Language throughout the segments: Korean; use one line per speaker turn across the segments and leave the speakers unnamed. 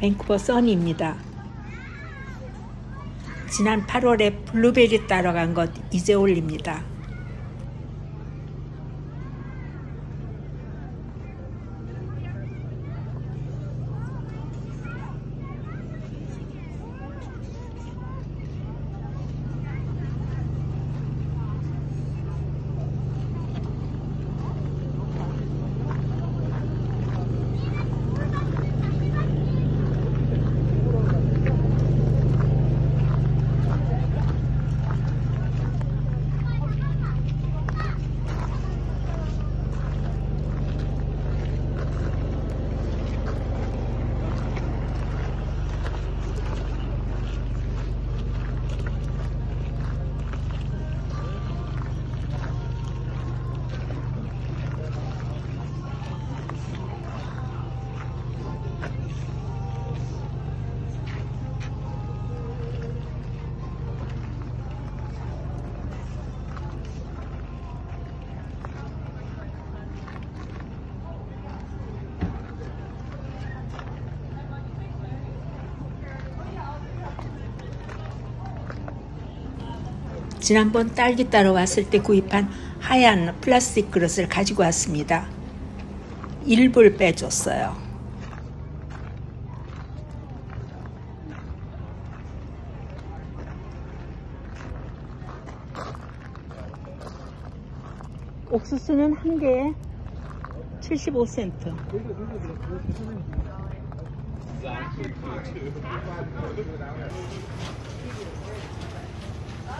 밴쿠버 써니입니다. 지난 8월에 블루베리 따러 간 것 이제 올립니다. 지난번 딸기 따러 왔을 때 구입한 하얀 플라스틱 그릇을 가지고 왔습니다. 일부를 빼줬어요. 옥수수는 한 개에 75센트. 어?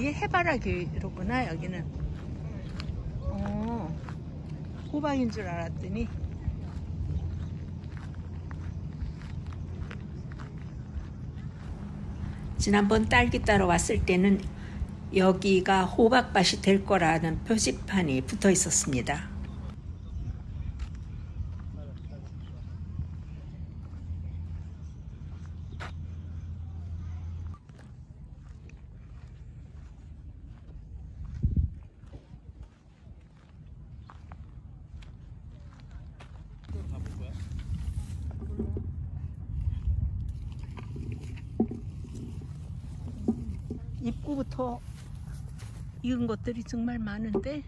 이게 해바라기로구나 여기는 어 호박인 줄 알았더니 지난번 딸기 따러 왔을 때는 여기가 호박밭이 될 거라는 표지판이 붙어 있었습니다. 입구부터 익은 것들이 정말 많은데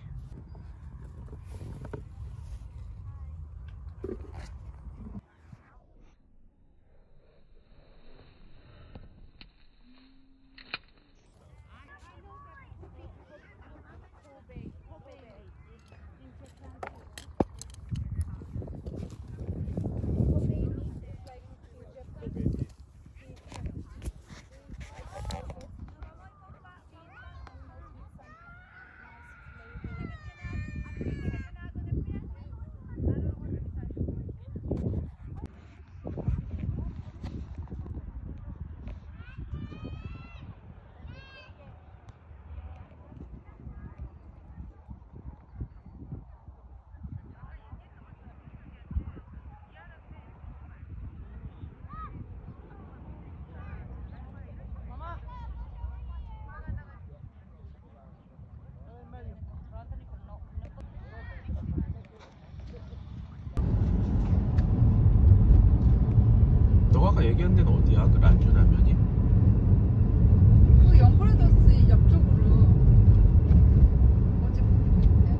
너가 아까 얘기한 데가 어디야? 그 란주 라면이?
그 영프로더스 옆쪽으로 어제 보는데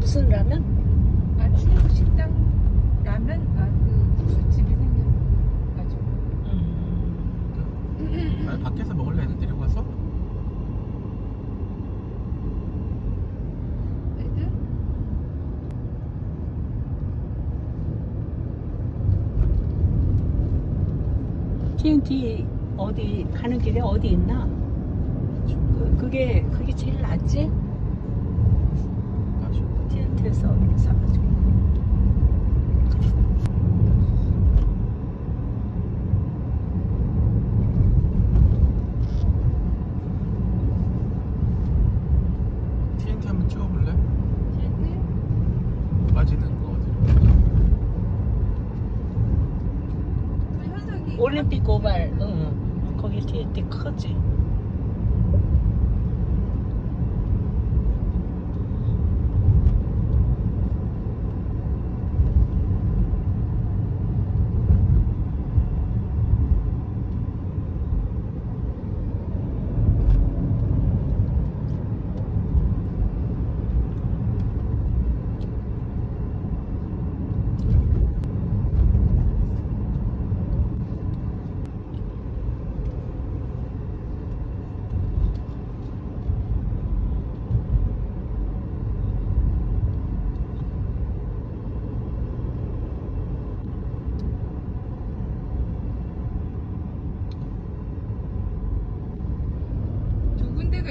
무슨 라면?
아 중국 식당 라면 아그 국수집이 생겨가지고
음,
아, 밖에서 먹을래 애들 데리고 가서?
TNT 어디 가는 길에 어디 있나? 그, 그게 그게 제일 낫지? TNT에서 사가지고
올림픽 고발, 응. 거기 TNT 크지.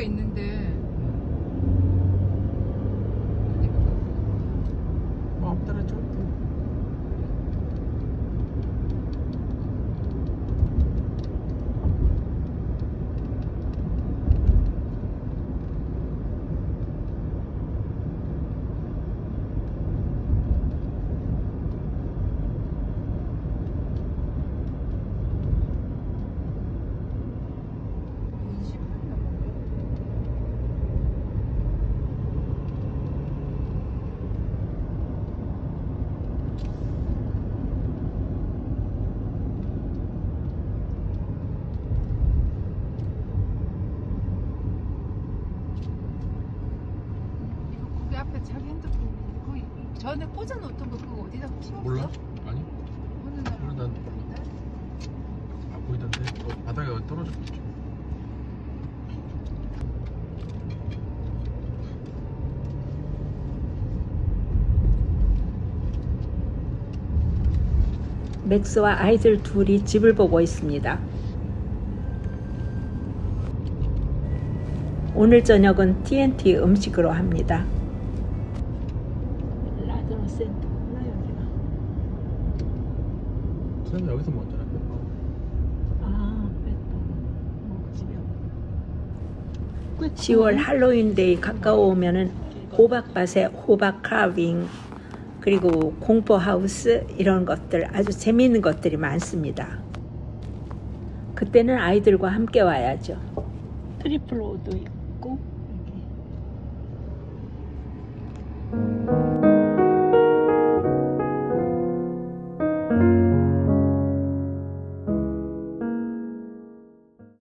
있는데
뭐 아무 데나 찍어도 돼.
이거 거기 앞에 자기 핸드폰 거기 전에 꽂아 놓던 거 그거 어디다 치웠어?
몰라? 아니?
어느 날
몰라, 난 몰라. 아 보이던데? 어, 바닥에 떨어졌겠지.
맥스와 아이들 둘이 집을 보고 있습니다. 오늘 저녁은 TNT 음식으로 합니다. 10월 할로윈데이 가까우면 은 호박밭에 호박 카빙 그리고 공포하우스 이런 것들 아주 재미있는 것들이 많습니다. 그때는 아이들과 함께 와야죠.
트리플로드 있고 여기.